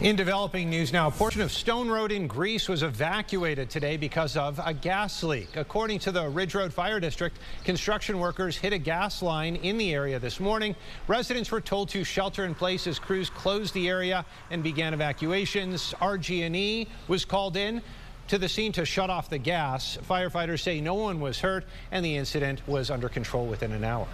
In developing news now, a portion of Stone Road in Greece was evacuated today because of a gas leak. According to the Ridge Road Fire District, construction workers hit a gas line in the area this morning. Residents were told to shelter in place as crews closed the area and began evacuations. RG&E was called in to the scene to shut off the gas. Firefighters say no one was hurt and the incident was under control within an hour.